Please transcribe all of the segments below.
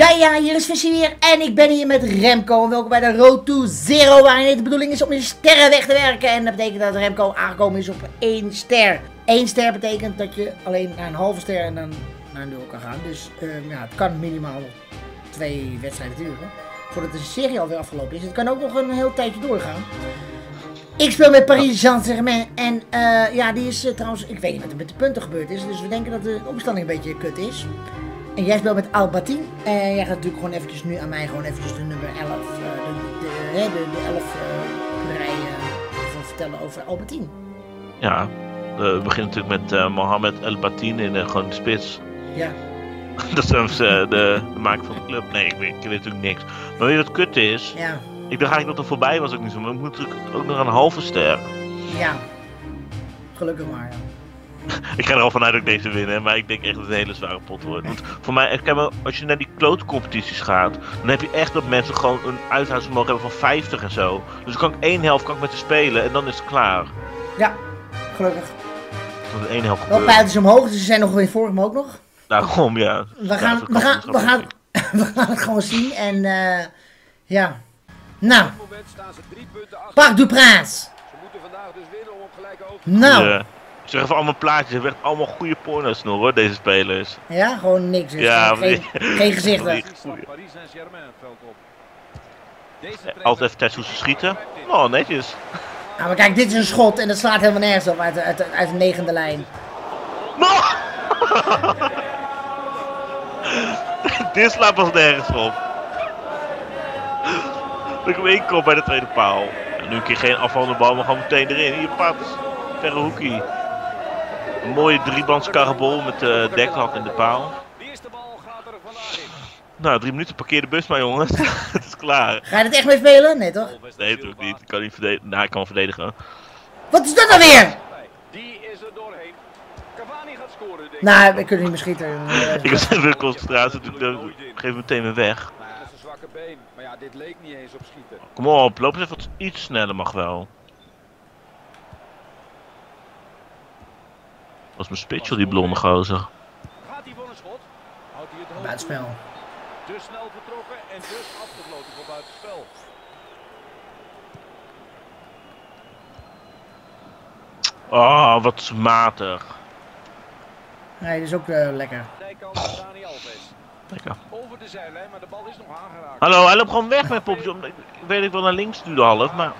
Ja, ja, hier is Visie weer en ik ben hier met Remco. En welkom bij de Road to Zero, waarin het de bedoeling is om je sterren weg te werken. En dat betekent dat Remco aangekomen is op 1 ster. 1 ster betekent dat je alleen naar een halve ster en dan naar 0 kan gaan. Dus uh, ja, het kan minimaal twee wedstrijden duren. Voordat de serie alweer afgelopen is. Het kan ook nog een heel tijdje doorgaan. Ik speel met Paris Saint-Germain en uh, ja, die is uh, trouwens, ik weet niet wat er met de punten gebeurd is. Dus we denken dat de opstelling een beetje kut is. En jij speelt met Albatien. En jij gaat natuurlijk gewoon eventjes nu aan mij gewoon eventjes de nummer 11, uh, de, de, de, de 11 uh, rijen van vertellen over Albatien. Ja, we beginnen natuurlijk met Mohamed El Batin in gewoon de spits. Ja. dat is uh, de, de maker van de club. Nee, ik weet, ik weet natuurlijk niks. Maar weet je wat kut is? Ja. Ik dacht eigenlijk dat er voorbij was ook niet zo, maar ik moet natuurlijk ook nog een halve ster. Ja. Gelukkig maar, ja. ik ga er al vanuit dat ik deze winnen, maar ik denk echt dat het een hele zware pot wordt. Want voor mij, als je naar die klote competities gaat, dan heb je echt dat mensen gewoon een uithoudingsvermogen hebben van 50 en zo. Dus dan kan ik één helft kan ik met ze spelen en dan is het klaar. Ja, gelukkig. Dat is één helft Wel pijltjes omhoog, dus ze zijn nog weer vorig me ook nog. Daarom, ja. We gaan, ja, we, gaan, we, gaan, we gaan het gewoon zien en uh, ja. Nou, Park du Prince. Ze moeten vandaag dus winnen om op gelijke hoogte Nou. Ja. Ik zeg even allemaal plaatjes, ze hebben echt allemaal goede porno's nog hoor, deze spelers. Ja, gewoon niks. Dus Ja, geen, geen gezichten. Goeie. Paris Saint-Germain het veld op. Deze Altijd even testen hoe ze schieten. Nou, netjes. Nou, maar kijk, dit is een schot en dat slaat helemaal nergens op uit, de- uit, de- uit de negende lijn. Dit slaat pas nergens op. Er komt één kop bij de tweede paal. En nu een keer geen afvallende bal, maar gewoon meteen erin. Hier, pat. Verre hoekie. Een mooie driebands karabol met de dekhak in de paal. De eerste bal gaat er vandaag in. Nou, drie minuten parkeer de bus maar jongens. Het is klaar. Ga je het echt mee spelen? Nee toch? Nee, natuurlijk niet. Ik kan niet verdedigen. Nou, ik kan verdedigen. Wat is dat nou weer? Die is er doorheen. Cavani gaat scoren. Denk ik. Nou, we kunnen niet meer schieten. Eh, Ik heb even concentratie. dus Ik geef meteen weer weg. Maar met zijn zwakke been. Maar ja, dit leek niet eens op schieten. Kom op, loop eens even wat iets sneller mag wel. Was mijn spitchel die blonde gozer. Gaat hij voor een schot? Houdt hij het? Buitenspel. Te snel vertrokken en dus afgefloten voor buitenspel. Oh, wat matig. Nee, dat is ook eh, lekker. Zijkant van Dani Alves. Lekker. Over de zijlijn, maar de bal is nog aangeraakt. Hallo, hij loopt gewoon weg met popjes. Ik weet ik wel naar links stuurde half, maar...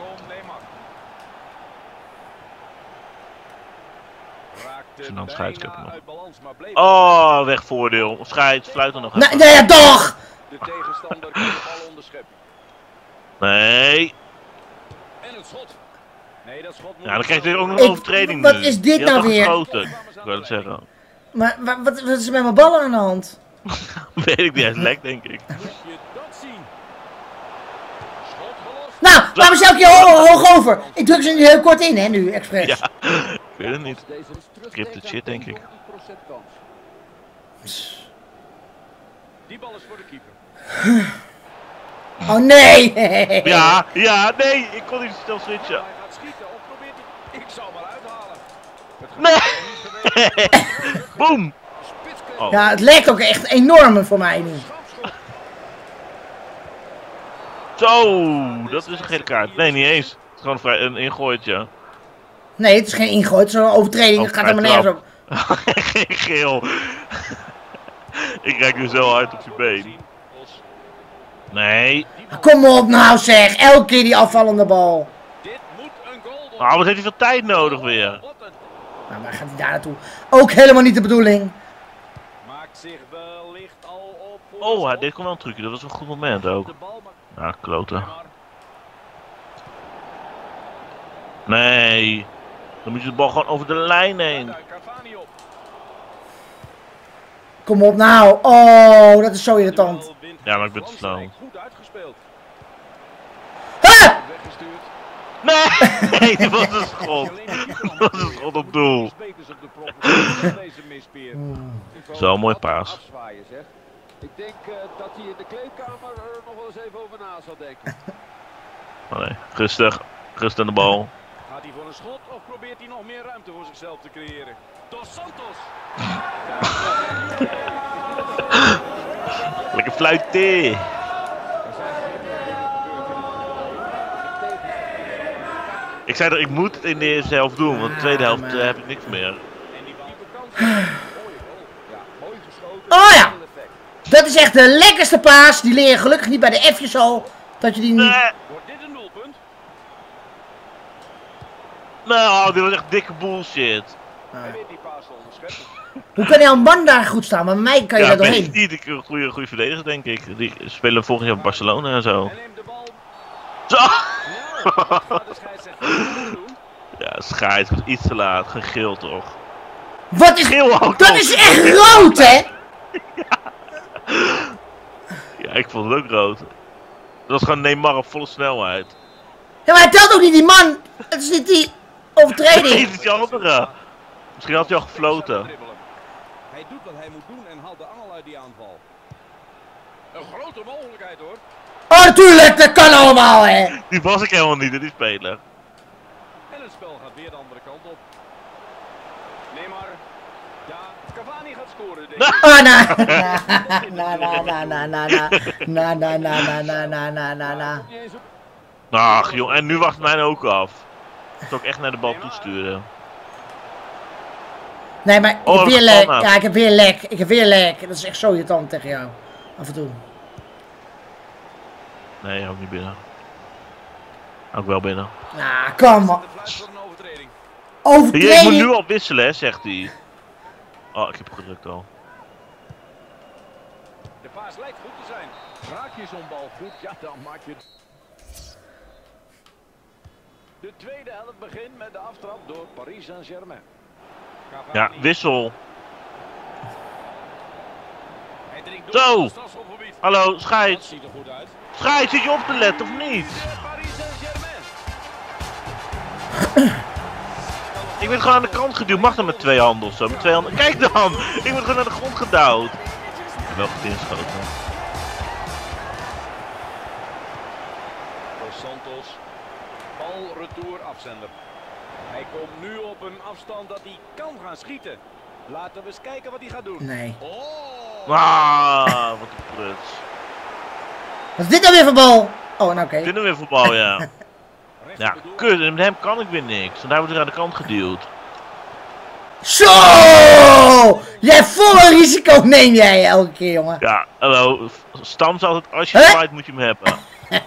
Bijna scheidsrechter nog. Oh, weg voordeel. Scheids, fluit er nog Nee, even. nee, ja, toch! de tegenstander kan de bal onderscheppen. Nee. En het schot. Nee, dat schot moet Ja, dan krijgt hij ook nog Ik- een overtreding wat nu. is dit Die had nou toch weer? geschoten, Ik wil het zeggen. Maar wa- wat, wat is er met mijn ballen aan de hand? Weet ik niet, hij is lek denk ik. Je dat zien. Schot Nou, waarom zou ik je ho- hoog over? Ik druk ze nu heel kort in, hè, nu, expres. Ja, ik weet het niet. Is terug Scripted shit, denk ik. 20% kans. Die bal is voor de keeper. Oh nee! Ja, ja, nee, ik kon niet snel switchen. Hij gaat schieten of probeert hij. Ik zal maar uithalen. Het Nee! Boom! Oh. Ja, het lijkt ook echt enorm voor mij nu. Zo, dat is een gele kaart. Nee, niet eens. Het is gewoon vrij, een ingooitje. Nee, het is geen ingooi, het is een overtreding. Oh, Het gaat helemaal nergens op. Geen geel. ik kijk nu zo uit op je been. Nee. Kom op nou zeg, elke keer die afvallende bal. Dit moet een goal worden. Nou, wat heeft hij veel tijd nodig weer? Nou, waar gaat hij daar naartoe? Ook helemaal niet de bedoeling. Maakt zich wellicht al op. Oh, deed gewoon wel een trucje. Dat was een goed moment ook. Ja, kloten. Nee. Dan moet je de bal gewoon over de lijn heen. Kom op nou. Oh, dat is zo irritant. Ja, maar ik ben te snel. Goed uitgespeeld. Ha! Weggestuurd. Nee, dat was een schot. Dat was een schot op doel. Beters op de proppen. Deze mispeer. Zo, mooi paas. Ik denk eh, dat hij in de kleedkamer er nog wel eens even over na zal denken. Nee. Rustig. Rustig aan de bal. Gaat hij voor een schot of probeert hij nog meer ruimte voor zichzelf te creëren? Dos Santos. Lekker. Er gebeurtenissen. Ik zei dat ik moet het in de eerste helft doen, want de tweede helft eh, heb ik niks meer. En die diepe kans. Mooie goal. Ja, mooi geschoten. Oh ja. Veel effect. Dat is echt de lekkerste paas. Die leer je gelukkig niet bij de F'jes al. Dat je die niet... Nee, Wordt dit een doelpunt? nou, dit was echt dikke bullshit. Hij weet die paas te onderscheppen. Hoe kan jouw man daar goed staan? Maar bij mij kan je Ja, daar doorheen. niet. Ik een goede, goede verdediger, denk ik. Die spelen volgend jaar Barcelona en zo. Hij neemt de bal. Zo! Ja, scheids, was iets te laat. Gegil toch? Wat is... Geel ook Dat nog. is echt rood, hè? Ja, ik vond het ook rood. Dat was gewoon Neymar op volle snelheid. Ja, maar hij telt ook niet die man. Het is niet die Nee, overtreding. het is die andere. Misschien had hij al gefloten. Hij doet wat hij moet doen en haalt de angel uit die aanval. Een grote mogelijkheid hoor. Oh, natuurlijk. Dat kan allemaal, hè. Die was ik helemaal niet, hè, die speler. En het spel gaat weer de andere kant op. Neymar. Ja, Cavani gaat scoren denk ik. Oh, na. Na, na, na, na, na, na. Na, na, na, na, na, na, na, na, na. Ach, joh, en nu wacht mij ook af. Ik ik echt naar de bal toesturen. Nee, maar ik Oh, heb weer dat lek. nou. Ja, ik heb weer lek. Ik heb weer lek. Dat is echt zo irritant tegen jou. Af en toe. Nee, ook niet binnen. Ook wel binnen. Nou, kom op. Een overtreding. Je moet nu al wisselen, hè, zegt hij. Oh, ik heb gedrukt al. De paas lijkt goed te zijn. Raak je zo'n bal goed, ja dan maak je. De tweede helft begint met de aftrap door Paris Saint-Germain. Ja, wissel. Zo. Hallo, scheids. Scheids, zit je op te letten of niet? Ik ben gewoon aan de kant geduwd. Mag dan met twee handen of zo? Met twee handen. Kijk dan! Ik word gewoon naar de grond gedouwd. Ik heb wel goed inschoten. Dos Santos. Bal retour afzender. Hij komt nu op een afstand dat hij kan gaan schieten. Laten we eens kijken wat hij gaat doen. Nee. Oh! Ah, wat een pruts. Wat is dit nou weer voor bal? Oh, nou oké. Kunnen we weer voetbal, ja. Ja, bedoel. kut. En met hem kan ik weer niks. Want hij wordt weer aan de kant geduwd. Zo! Jij volle risico neem jij elke keer, jongen. Ja, hallo. Stam zal het als je fight moet je hem hebben. Gevaar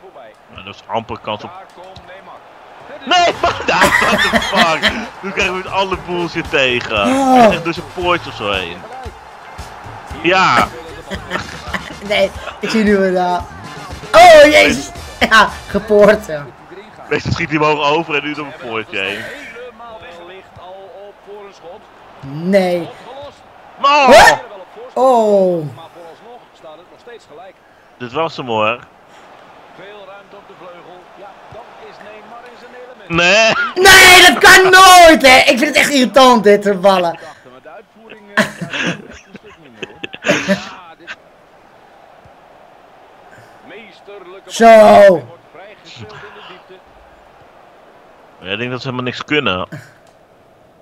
voorbij. Nou, dat is amper kans op. Daar komt Neymar. Het is Nee, maar nou, what the fuck. Nu krijgen we met alle bullshit tegen. Oh. Hij is echt door zijn poortje of zo heen. Ja, Nee, ik zie nu weer daar. Oh, jezus. Ja, gepoord. Ja. meestal schiet hij hem hoog over en nu door een poortje heen. helemaal weg. Ligt al op voor een schot. Nee. Oh, Huh? Oh. Maar vooralsnog staat het nog steeds gelijk. dit was hem hoor. Veel ruimte op de vleugel. Ja, dan is Neymar in zijn element. Nee. Nee, dat kan nooit, hè. Ik vind het echt irritant, dit te vallen. Ik dacht, maar de uitvoering eh, ja, dat is echt een stuk minder hoor. Ja, dit... Meesterlijke Zo. bal. Hij wordt vrijgespeeld in de diepte. Ja, ik denk dat ze helemaal niks kunnen.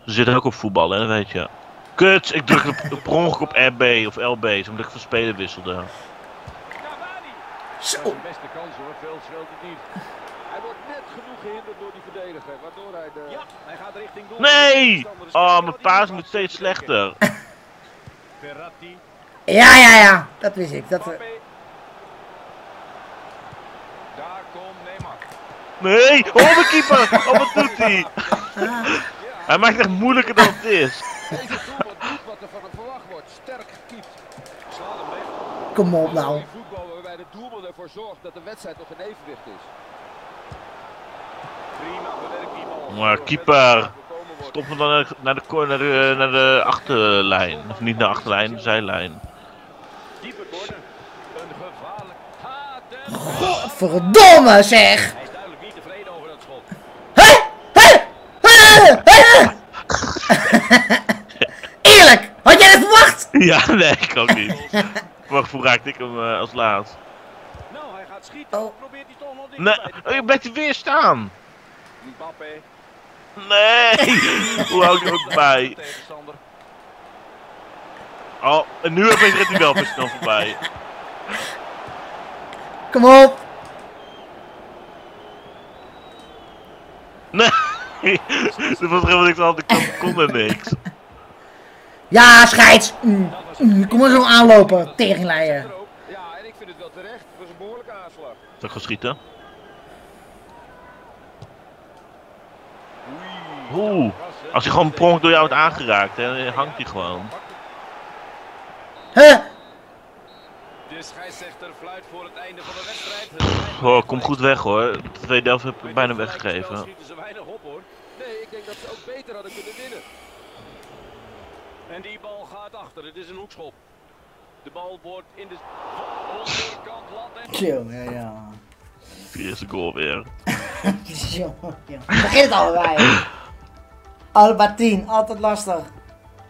Ze zitten ook op voetbal, hè, dat weet je. Kut, ik druk op, per ongeluk op RB of LB, omdat ik van spelen wisselde. Zo. Beste kans hoor, veel scheelt het niet. Hij wordt net genoeg gehinderd door die verdediger, waardoor hij de... Ja, hij gaat richting doel. Nee! Oh, mijn paas moet steeds slechter. Verratti. Ja, ja, ja. Dat wist ik. Dat... Mbappé. Daar komt Neymar. Nee! Oh, mijn keeper! Oh, wat doet hij? Hij maakt het echt moeilijker dan het is. Deze doelman doet wat er van hem verwacht wordt. Sterk gekiept. Kom op nou. Voetbal waarbij de doelman ervoor zorgt dat de wedstrijd nog in evenwicht is. Prima bewerkt die bal. Maar keeper, Stop hem dan naar de, naar de, cor- naar de, de achterlijn. Of niet naar de achterlijn, de zijlijn. Godverdomme, zeg. Hij is duidelijk niet tevreden over dat schot. Hé? Hé? Hé? Hé? Eerlijk, had jij dat verwacht? Ja, nee, ik ook niet. Wacht, hoe raakte ik hem eh, als laatst? Nou, hij gaat schieten. Oh. Probeert hij toch nog Nee, oh, je blijft hij weer staan. Mbappé. Nee! Hoe hou je ook bij? Oh, en nu opeens redt hij wel best snel voorbij. Kom op. Nee, er was helemaal niks aan de kant, kon er niks. Ja, scheids. Mm, mm, kom maar zo aanlopen. Tegenleier. Er. Ja, en ik vind het wel terecht. Het was een behoorlijke aanslag. Zal ik gaan schieten? Oeh, als hij gewoon pronk door jou wordt aangeraakt, hè, dan hangt hij gewoon. Huh? De scheidsrechter fluit voor het einde van de wedstrijd. Oh, kom goed weg hoor. De tweede helft heb ik bijna weggegeven. Nee, ik denk dat ze ook beter hadden kunnen winnen. En die bal gaat achter. Het is een hoekschop. De bal wordt in de onderkant lat en Chill, ja, ja. Vier is de goal weer. Jongen, jongen. Begint het alweer. Allebei 10, altijd lastig.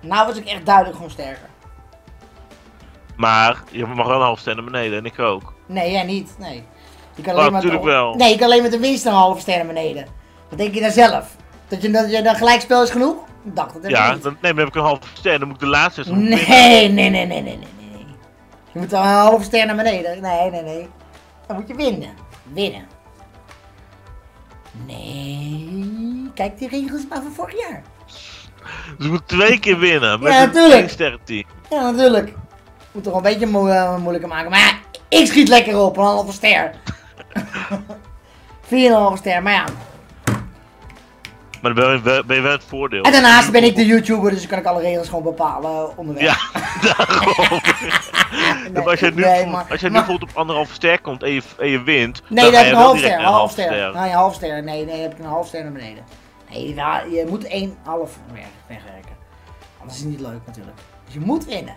Nou was ik echt duidelijk gewoon sterker. Maar, je mag wel een half ster naar beneden en ik ook. Nee, jij niet. Nee. Je kan Oh, alleen maar tuurlijk wel. Nee, je kan alleen met de winst een halve ster naar beneden. Wat denk je daar zelf? Dat je, dat je dan gelijkspel is genoeg? Ik dacht dat Ja, niet. dan, nee, dan heb ik een half ster en dan moet ik de laatste winnen. Nee, nee, nee, nee, nee, nee, nee. Je moet dan een halve ster naar beneden. Nee, nee, nee. Dan moet je winnen. Winnen. Nee. Kijk die regels maar van vorig jaar. Dus ik moet twee keer winnen. Met Ja, een natuurlijk. 1 sterren team. Ja, natuurlijk. Moet toch een beetje eh, moeilijker maken. Maar ja, ik schiet lekker op. Een halve ster. 4,5 ster, maar ja. Maar dan ben je, wel- ben je wel het voordeel. En daarnaast ben ik de YouTuber, dus dan kan ik alle regels gewoon bepalen onderweg. Ja, daarom. Nee, als je nu, nee, vo- maar- als je nu maar- bijvoorbeeld op anderhalf ster komt en je, en je wint, Nee, dan dan ga heb ik een half ster. een half ster. ster. Nee, een half ster. Nee, nee, heb ik een half ster naar beneden. Nee, je moet één half weg- wegwerken. Anders is het niet leuk natuurlijk. Dus je moet winnen.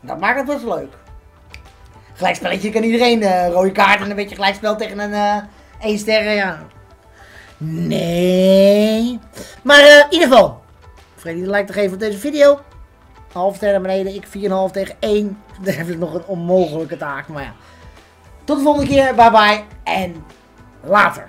Dat maakt het best leuk. Gelijkspelletje kan iedereen. eh rode kaart en een beetje gelijkspel tegen een één ster. Ja. Nee. Maar eh, in ieder geval. Niet een like te geven op deze video. Half ster naar beneden. Ik 4,5 tegen 1. Dan heb ik nog een onmogelijke taak. Maar ja. Tot de volgende keer. Bye bye. En later.